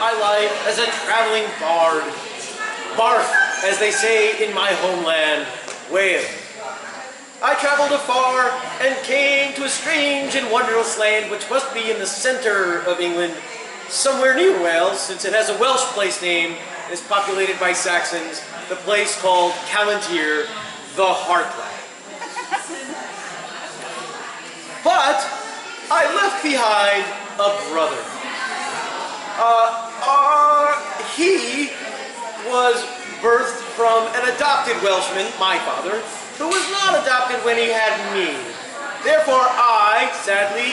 life as a traveling bard. Bardd, as they say in my homeland, Wales. I traveled afar and came to a strange and wondrous land which must be in the center of England, somewhere near Wales, since it has a Welsh place name and is populated by Saxons, the place called Calontir, the Heartland. But I left behind a brother. Was birthed from an adopted Welshman, my father, who was not adopted when he had me. Therefore I, sadly,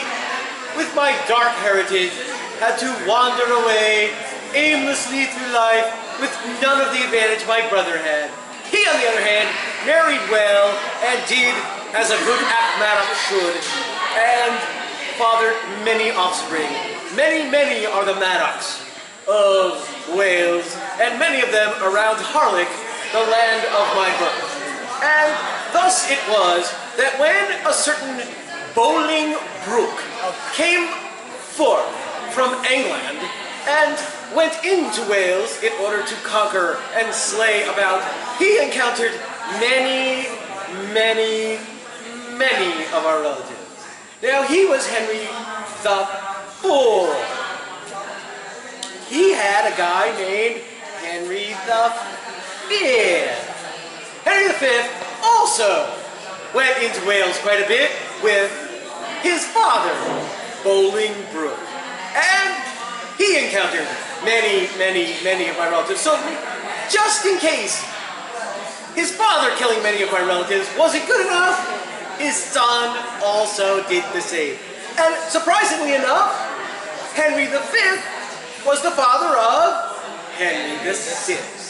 with my dark heritage, had to wander away aimlessly through life with none of the advantage my brother had. He, on the other hand, married well and did as a good Akmatic should, and fathered many offspring. Many, many are the Madocs of Wales, and many of them around Harlech, the land of my birth. And thus it was that when a certain Bowling Brook came forth from England and went into Wales in order to conquer and slay about, he encountered many, many, many of our relatives. Now he was Henry the Fool. He had a guy named Henry the Fifth. Henry V also went into Wales quite a bit with his father, Bolingbroke. And he encountered many, many, many of my relatives. So just in case his father killing many of my relatives wasn't good enough, his son also did the same. And surprisingly enough, Henry V was the father of Henry VI.